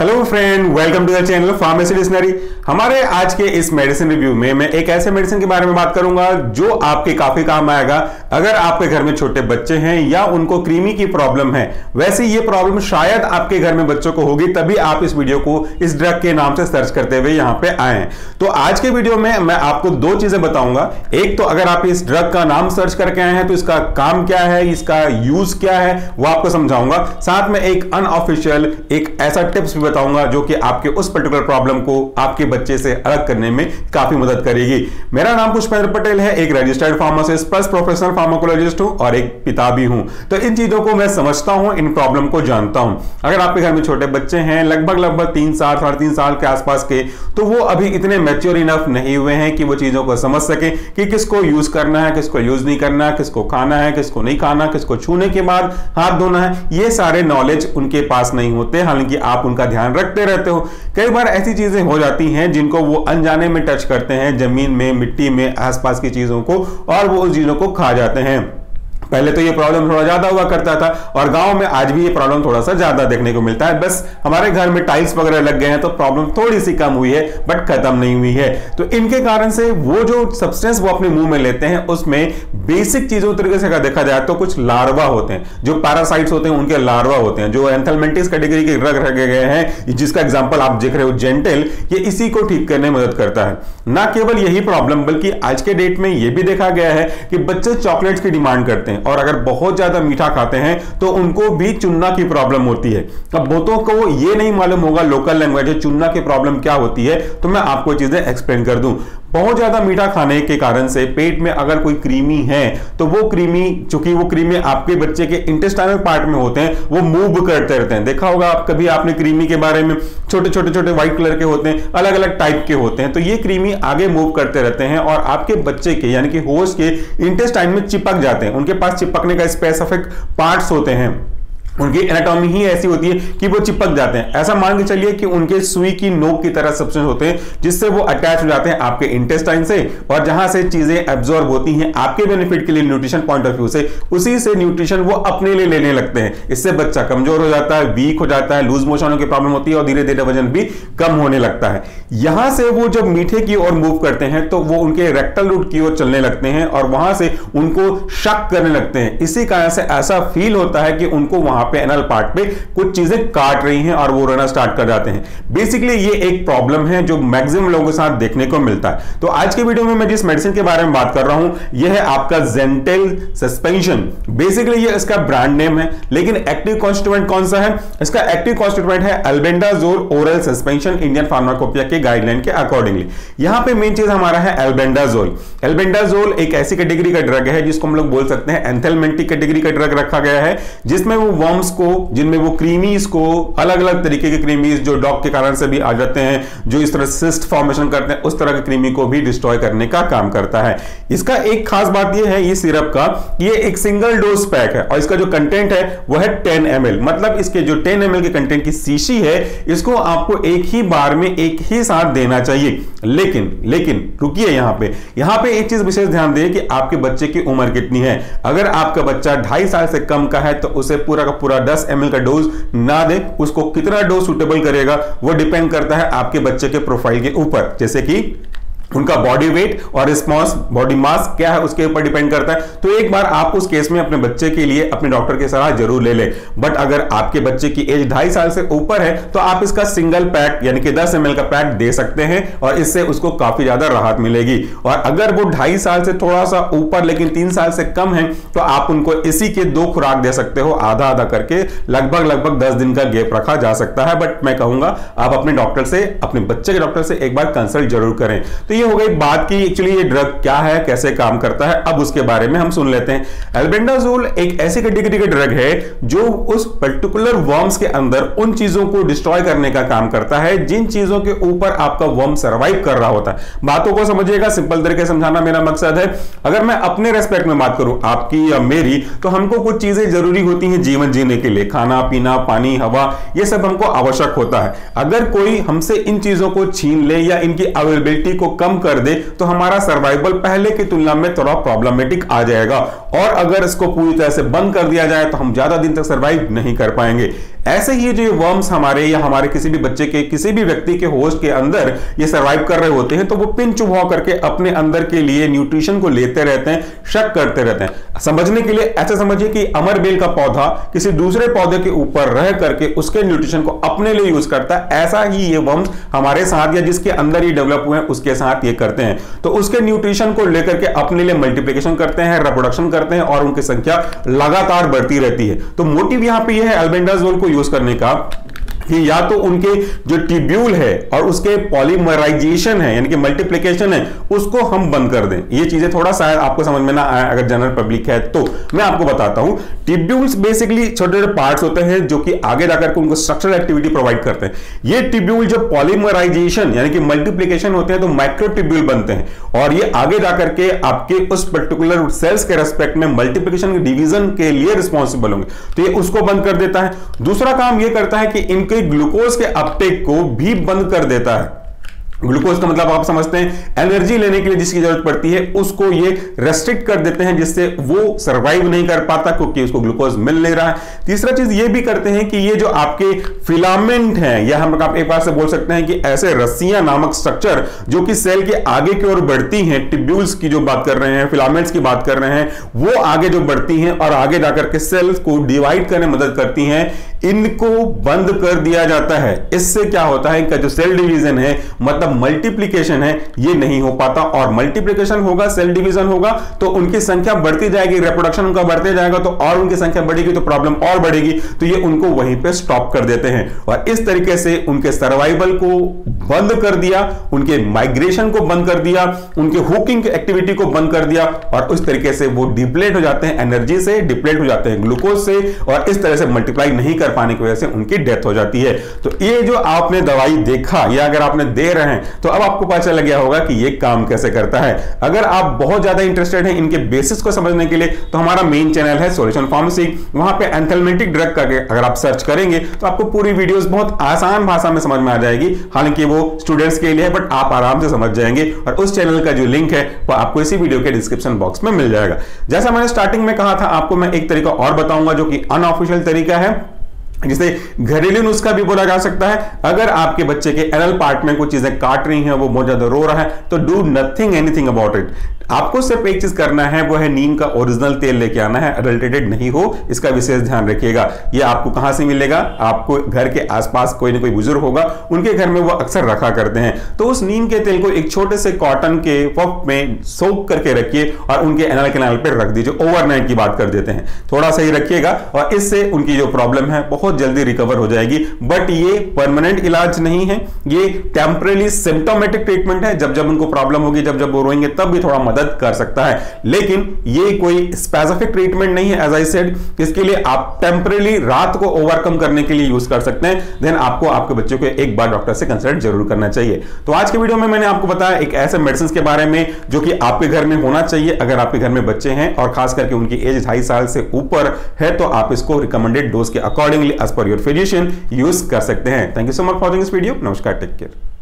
Hello friend welcome to the channel pharmacy dictionary हमारे आज के इस मेडिसिन रिव्यू में मैं एक ऐसे मेडिसिन के बारे में बात करूँगा जो आपके काफ़ी काम आएगा। अगर आपके घर में छोटे बच्चे हैं या उनको क्रीमी की प्रॉब्लम है, वैसे ये प्रॉब्लम शायद आपके घर में बच्चों को होगी, तभी आप इस वीडियो को इस ड्रग के नाम से सर्च करते हुए यहाँ पे आए तो आज के वीडियो में मैं आपको दो चीज़ें बताऊँगा। एक तो अगर आप इस ड्रग का नाम सर्च करके आए हैं तो इसका काम क्या है, इसका यूज़ क्या है, वो आपको समझाऊँगा। साथ में एक अनऑफिशियल एक ऐसा टिप्स बताऊँगा जो कि आपके उस पर्टिकुलर प्रॉब्लम को आपके बच्चे से अलग करने में काफ़ी मदद करेगी। मेरा नाम पुष्पेंद्र पटेल है, एक registered pharmacist plus professional pharmacologist हूँ और एक पिता भी हूँ। तो इन चीज़ों को मैं समझता हूँ, इन प्रॉब्लम को जानता हूँ। अगर आपके घर में छोटे बच्चे हैं, लगभग लगभग तीन साल, साढ़े तीन साल के आसपास के तो वो अभी इतने मेच्योर इनफ नहीं हुए हैं कि वो चीज़ों को समझ सके कि किसको यूज़ करना है, किसको यूज़ नहीं करना है, किसको खाना है, किसको नहीं खाना किसको छूने के बाद हाथ धोना है। ये सारे नॉलेज उनके पास नहीं होते, हालाँकि आप उनका ध्यान रखते रहते हो। कई बार ऐसी चीज़ें हो जाती हैं जिनको वो अनजाने में टच करते हैं, ज़मीन में, मिट्टी में, आसपास की चीज़ों को, और वो उस चीज़ों को खा जाते हैं। पहले तो ये प्रॉब्लम थोड़ा ज़्यादा हुआ करता था और गाँव में आज भी ये प्रॉब्लम थोड़ा सा ज़्यादा देखने को मिलता है। बस हमारे घर में टाइल्स वगैरह लग गए हैं तो प्रॉब्लम थोड़ी सी कम हुई है बट खत्म नहीं हुई है। तो इनके कारण से वो जो सब्सटेंस वो अपने मुँह में लेते हैं, उसमें बेसिक चीज़ों तरीके से अगर देखा जाए तो कुछ लार्वा होते हैं। जो पैरासाइट्स होते हैं, उनके लार्वा होते हैं। जो एंथलमेंटिस कैटेगरी के ड्रग रखे गए हैं, जिसका एग्ज़ाम्पल आप देख रहे हो जेंटेल ये इसी को ठीक करने में मदद करता है। ना केवल यही प्रॉब्लम बल्कि आज के डेट में यह भी देखा गया है कि बच्चे चॉकलेट्स की डिमांड करते हैं। और अगर बहुत ज़्यादा मीठा खाते हैं तो उनको भी चुनना की प्रॉब्लम होती है। अब बहुतों को यह नहीं मालूम होगा लोकल लैंग्वेज चुनना की प्रॉब्लम क्या होती है तो मैं आपको चीज़ें एक्सप्लेन कर दूँ। बहुत ज़्यादा मीठा खाने के कारण से पेट में अगर कोई क्रीमी है तो वो क्रीमी चूँकि वो क्रीमी आपके बच्चे के इंटेस्टाइनल पार्ट में होते हैं, वो मूव करते रहते हैं। देखा होगा आप, कभी आपने क्रीमी के बारे में छोटे छोटे छोटे व्हाइट कलर के होते हैं अलग अलग टाइप के होते हैं तो ये क्रीमी आगे मूव करते रहते हैं और आपके बच्चे के, यानी कि होस्ट के इंटेस्टाइन में चिपक जाते हैं। उनके पास चिपकने का स्पेसिफिक पार्ट्स होते हैं। उनकी एनाटॉमी ही ऐसी होती है कि वो चिपक जाते हैं। ऐसा मान के चलिए कि उनके सुई की नोक की तरह सब्सटेंस होते हैं, जिससे वो अटैच हो जाते हैं आपके इंटेस्टाइन से और जहाँ से चीज़ें एब्जॉर्ब होती हैं आपके बेनिफिट के लिए न्यूट्रिशन पॉइंट ऑफ़ व्यू से, उसी से न्यूट्रिशन वो अपने लिए लेने लगते हैं। इससे बच्चा कमज़ोर हो जाता है वीक हो जाता है लूज मोशन की प्रॉब्लम होती है और धीरे धीरे वज़न भी कम होने लगता है। यहाँ से वो जब मीठे की ओर मूव करते हैं तो वो उनके रेक्टल रूट की ओर चलने लगते हैं और वहाँ से उनको शक करने लगते हैं। इसी कारण से ऐसा फील होता है कि उनको वहाँ पे एनल पार्ट पे, कुछ चीज़ें काट रही हैं और वो रोना स्टार्ट कर जाते हैं। बेसिकली ये एक प्रॉब्लम है जो मैक्सिमम लोगों के साथ देखने को मिलता है। तो आज के वीडियो में मैं जिस मेडिसिन के बारे में बात कर रहा हूँ, यह है आपका जेंटेल सस्पेंशन बेसिकली ये इसका ब्रांड नेम है, लेकिन एक्टिव कॉन्स्टिट्यूएंट कौन सा है? इसका एक्टिव कॉन्स्टिट्यूएंट है albendazole oral suspension Indian pharmacopoeia के गाइडलाइन के अकॉर्डिंगली यहाँ पे मेन चीज़ हमारा है एल्बेंडाजोल एल्बेंडाजोल एक ऐसी कैटेगरी का ड्रग है जिसको हम लोग बोल सकते हैं एंथेलमेंटिक कैटेगरी का ड्रग रखा गया है, जिसमें वो वर्म्स को, जिनमें वो क्रीमीज को अलग अलग तरीके के क्रीमीज जो डॉग के कारण से भी आ जाते हैं, जो इस तरह सिस्ट फॉर्मेशन करते हैं, उस तरह के क्रीमी को भी डिस्ट्रॉय करने का काम करता है। इसका एक खास बात यह है, ये सिरप का, ये एक सिंगल डोज पैक है, और इसका जो कंटेंट है, वह है टेन एम मतलब इसके जो टेन एम के कंटेंट की शीशी है, इसको आपको एक ही बार में एक ही साथ देना चाहिए। लेकिन लेकिन, रुकिए यहाँ पे। यहाँ पे एक चीज़ विशेष ध्यान दें कि आपके बच्चे की उम्र कितनी है। अगर आपका बच्चा ढाई साल से कम का है तो उसे पूरा का पूरा दस एम का डोज ना दे, उसको कितना डोज सुटेबल करेगा, वो डिपेंड करता है आपके बच्चे के प्रोफ़ाइल के ऊपर। जैसे कि उनका बॉडी वेट और रिस्पॉन्स बॉडी मास क्या है उसके ऊपर डिपेंड करता है। तो एक बार आप उस केस में अपने बच्चे के लिए, अपने डॉक्टर की सलाह ज़रूर ले लें। बट अगर आपके बच्चे की एज ढाई साल से ऊपर है तो आप इसका सिंगल पैक यानी कि 10 एम का पैक दे सकते हैं और इससे उसको काफ़ी ज़्यादा राहत मिलेगी। और अगर वो ढाई साल से थोड़ा सा ऊपर लेकिन तीन साल से कम है तो आप उनको इसी के दो खुराक दे सकते हो आधा आधा करके। लगभग लगभग दस दिन का गेप रखा जा सकता है। बट मैं कहूँगा, आप अपने डॉक्टर से, अपने बच्चे के डॉक्टर से एक बार कंसल्ट ज़रूर करें। तो ये हो गई बात की एक्चुअली ये ड्रग क्या है, कैसे काम करता है, अब उसके बारे में हम सुन लेते हैं। एल्बेंडाजोल एक ऐसी कैटेगरी का ड्रग है, जो उस पर्टिकुलर वर्म्स के अंदर उन चीज़ों को डिस्ट्रॉय करने का काम करता है, जिन चीज़ों के ऊपर आपका वर्म सर्वाइव कर रहा होता है। बातों को समझिएगा सिंपल तरीके समझाना मेरा मकसद है। अगर मैं अपने रेस्पेक्ट में बात करूँ, आपकी या मेरी तो हमको कुछ चीज़ें ज़रूरी होती हैं जीवन जीने के लिए। खाना, पीना, पानी, हवा, ये सब हमको आवश्यक होता है। अगर कोई हमसे इन चीज़ों को छीन ले या इनकी अवेलेबिलिटी को कम कम कर दे तो हमारा सर्वाइवल पहले की तुलना में थोड़ा प्रॉब्लमेटिक आ जाएगा। और अगर इसको पूरी तरह से बंद कर दिया जाए तो हम ज़्यादा दिन तक सर्वाइव नहीं कर पाएँगे। ऐसे ही जो वर्म्स हमारे या हमारे किसी भी बच्चे के, किसी भी व्यक्ति के होस्ट के अंदर ये सर्वाइव कर रहे होते हैं तो वो पिन चुभा करके अपने अंदर के लिए न्यूट्रिशन को लेते रहते हैं, शक करते रहते हैं। समझने के लिए ऐसा समझिए कि अमर बेल का पौधा किसी दूसरे पौधे के ऊपर रह करके उसके न्यूट्रिशन को अपने लिए यूज़ करता है, ऐसा ही ये वर्म्स हमारे साथ या जिसके अंदर ही डेवलप हुए हैं, उसके साथ ये करते हैं। तो उसके न्यूट्रिशन को लेकर के अपने लिए मल्टीप्लीकेशन करते हैं रिप्रोडक्शन करते हैं और उनकी संख्या लगातार बढ़ती रहती है। तो मोटिव यहाँ पर यह है एल्बेंडाजोल को यूज़ करने का कि या तो उनके जो टिब्यूल है और उसके पॉलीमराइजेशन है, यानी कि मल्टीप्लीकेशन है, उसको हम बंद कर दें। ये चीज़ें थोड़ा सा आपको समझ में ना आए, अगर जनरल पब्लिक है तो। मैं आपको बताता हूँ टिब्यूल्स बेसिकली छोटे छोटे पार्ट्स होते हैं जो कि आगे जाकर के उनको स्ट्रक्चरल एक्टिविटी प्रोवाइड करते हैं। ये टिब्यूल जो पॉलीमराइजेशन यानी कि मल्टीप्लीकेशन होते हैं तो माइक्रो टिब्यूल बनते हैं। और ये आगे जाकर के आपके उस पर्टिकुलर सेल्स के रेस्पेक्ट में मल्टीप्लीकेशन डिवीज़न के लिए रिस्पॉन्सिबल होंगे। तो ये उसको बंद कर देता है। दूसरा काम ये करता है कि इनके ग्लूकोज के अपटेक को भी बंद कर देता है। ग्लूकोज का मतलब आप समझते हैं एनर्जी लेने के लिए जिसकी ज़रूरत पड़ती है, उसको ये रेस्ट्रिक्ट कर देते हैं जिससे वो सरवाइव नहीं कर पाता क्योंकि उसको ग्लूकोज मिल नहीं रहा है। तीसरा चीज़ ये भी करते हैं कि ये जो आपके फिलामेंट हैं, या हम आप एक बार से बोल सकते हैं कि ऐसे रस्सियाँ नामक स्ट्रक्चर जो कि सेल के आगे की ओर बढ़ती हैं टिब्यूल्स की जो बात कर रहे हैं फिलामेंट्स की बात कर रहे हैं, वो आगे जो बढ़ती हैं और आगे जाकर के सेल्स को डिवाइड करने मदद करती हैं, इनको बंद कर दिया जाता है। इससे क्या होता है इनका जो सेल डिवीज़न है मतलब मल्टीप्लीकेशन है, ये नहीं हो पाता। और मल्टीप्लीकेशन होगा सेल डिवीज़न होगा तो उनकी संख्या बढ़ती जाएगी रिप्रोडक्शन उनका बढ़ते जाएगा तो और उनकी संख्या बढ़ेगी तो प्रॉब्लम और बढ़ेगी तो ये उनको वहीं पे स्टॉप कर देते हैं। और इस तरीके से उनके सर्वाइवल को बंद कर दिया, उनके माइग्रेशन को बंद कर दिया, उनके हुकिंग एक्टिविटी को बंद कर दिया, और उस तरीके से वो डिप्लेट हो जाते हैं एनर्जी से डिप्लेट हो जाते हैं ग्लूकोज से, और इस तरह से मल्टीप्लाई नहीं कर पाने की वजह से उनकी डेथ हो जाती है। तो ये जो आपने दवाई देखा, या अगर आपने दे रहे तो अब आपको पता चल गया होगा कि ये काम कैसे करता है। अगर आप बहुत ज़्यादा इंटरेस्टेड हैं इनके बेसिस को समझने के लिए तो हमारा मेन चैनल है सोल्यूशन फार्मेसी वहाँ पे एंथेलमेटिक ड्रग करके अगर आप सर्च करेंगे तो आपको पूरी वीडियोस बहुत आसान भाषा में समझ में आ जाएगी। हालाँकि वो स्टूडेंट्स के लिए है बट आप आराम से समझ जाएँगे। और उस चैनल का जो लिंक है, वो आपको इसी वीडियो के डिस्क्रिप्शन बॉक्स में मिल जाएगा। जैसा मैंने स्टार्टिंग में कहा था, आपको मैं एक तरीका और बताऊँगा जो कि अनऑफिशियल तरीका है। जिसे घरेलू नुस्खा भी बोला जा सकता है। अगर आपके बच्चे के एनल पार्ट में कुछ चीज़ें काट रही हैं, वो बहुत ज़्यादा रो रहा है तो do nothing anything about it आपको सिर्फ़ एक चीज़ करना है, वो है नीम का ओरिजिनल तेल लेके आना है अडल्टेटेड नहीं हो, इसका विशेष ध्यान रखिएगा। ये आपको कहाँ से मिलेगा? आपको घर के आसपास कोई ना कोई बुज़ुर्ग होगा, उनके घर में वो अक्सर रखा करते हैं। तो उस नीम के तेल को एक छोटे से कॉटन के पफ में सोक करके रखिए और उनके एनल कैनाल पर रख दीजिए ओवरनाइट की बात कर देते हैं। थोड़ा सा ही रखिएगा और इससे उनकी जो प्रॉब्लम है, बहुत जल्दी रिकवर हो जाएगी। बट ये परमानेंट इलाज नहीं है, ये टेम्परेली सिम्टोमेटिक ट्रीटमेंट है। जब जब उनको प्रॉब्लम होगी, जब जब वो रोएँगे, तब भी थोड़ा मदद कर सकता है। लेकिन ये कोई स्पेसिफिक ट्रीटमेंट नहीं है एज आई सेड इसके लिए आप टेम्परली रात को ओवरकम करने के लिए यूज़ कर सकते हैं। देन आपको आपके बच्चों को एक बार डॉक्टर से कंसल्ट ज़रूर करना चाहिए। तो आज के वीडियो में मैंने आपको बताया एक ऐसे मेडिसिन के बारे में जो कि आपके घर में होना चाहिए। अगर आपके घर में बच्चे हैं और खास करके उनकी एज ढाई साल से ऊपर है तो आप इसको रिकमेंडेड डोज के accordingly as per your physician use कर सकते हैं। Thank you so much for this video नमस्कार टेक केयर